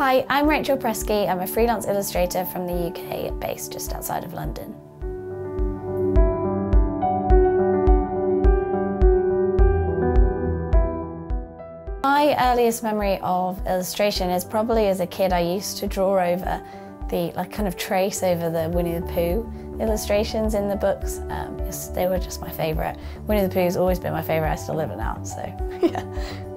Hi, I'm Rachael Presky. I'm a freelance illustrator from the UK based just outside of London. My earliest memory of illustration is probably as a kid I used to draw over the, like kind of trace over the Winnie the Pooh illustrations in the books. Um, they were just my favourite. Winnie the Pooh's always been my favourite, I still live it now, so yeah.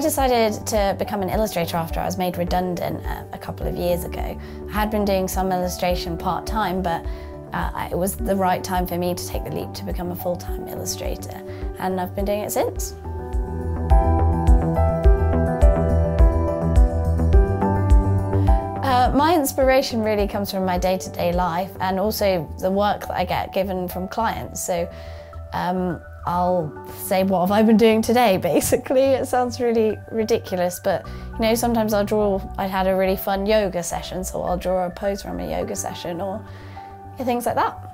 I decided to become an illustrator after I was made redundant uh, a couple of years ago. I had been doing some illustration part-time, but uh, it was the right time for me to take the leap to become a full-time illustrator, and I've been doing it since. Uh, my inspiration really comes from my day-to-day -day life and also the work that I get given from clients. So um, I'll say, what have I been doing today, basically. It sounds really ridiculous, but you know, sometimes I'll draw, I had a really fun yoga session, so I'll draw a pose from a yoga session or things like that.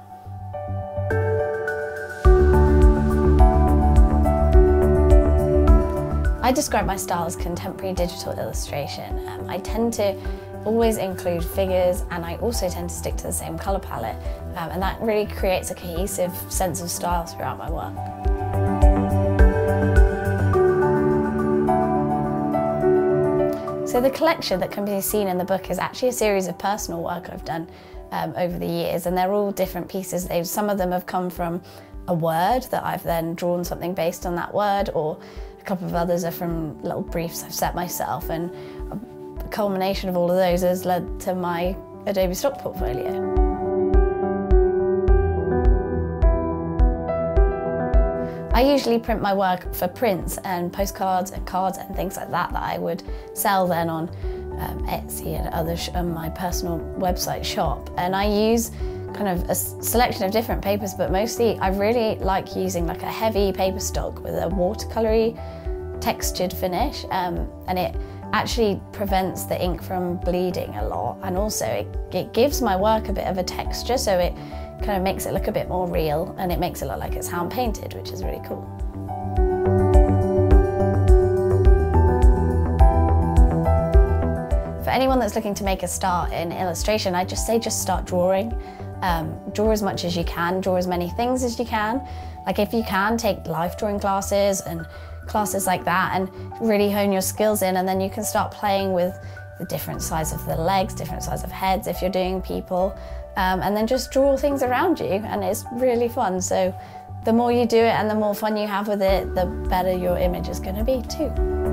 I describe my style as contemporary digital illustration. Um, I tend to always include figures and I also tend to stick to the same colour palette um, and that really creates a cohesive sense of style throughout my work. So the collection that can be seen in the book is actually a series of personal work I've done um, over the years and they're all different pieces. They've, some of them have come from a word that I've then drawn something based on that word or a couple of others are from little briefs I've set myself and a culmination of all of those has led to my Adobe stock portfolio. I usually print my work for prints and postcards and cards and things like that that I would sell then on um, Etsy and other on my personal website shop. And I use kind of a selection of different papers, but mostly I really like using like a heavy paper stock with a watercolory textured finish. Um, and it actually prevents the ink from bleeding a lot. And also it, it gives my work a bit of a texture, so it kind of makes it look a bit more real and it makes it look like it's hand painted, which is really cool. For anyone that's looking to make a start in illustration, I just say just start drawing. Um, draw as much as you can, draw as many things as you can. Like if you can, take life drawing classes and classes like that and really hone your skills in and then you can start playing with the different size of the legs, different size of heads if you're doing people um, and then just draw things around you and it's really fun. So the more you do it and the more fun you have with it, the better your image is going to be too.